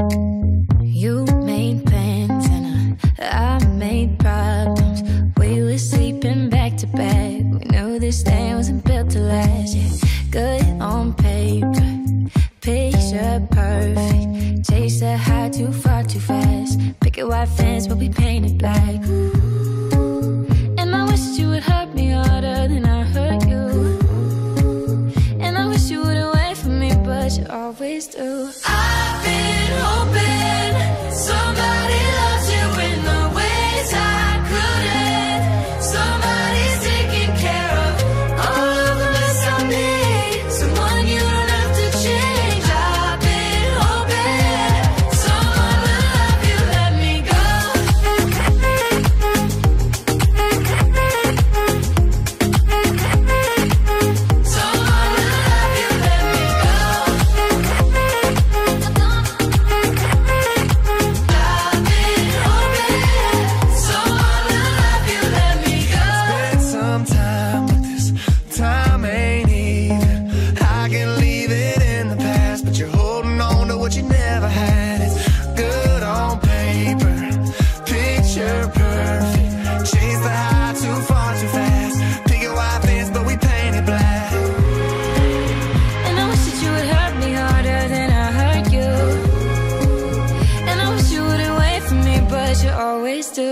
You made plans and I, I made problems. We were sleeping back to back. We knew this thing wasn't built to last. Yeah. Good on paper, picture perfect. Chase the high too far too fast. Picket white fence, but we painted black. always do. I've been hoping. leave it in the past, but you're holding on to what you never had. It's good on paper, picture perfect. Chase the high too far too fast. Pink and white fence, but we painted black. And I wish that you would hurt me harder than I hurt you. And I wish you wouldn't wait for me, but you always do.